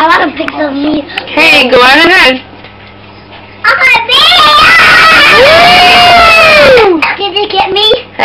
I want a picture of me. Hey, go on ahead.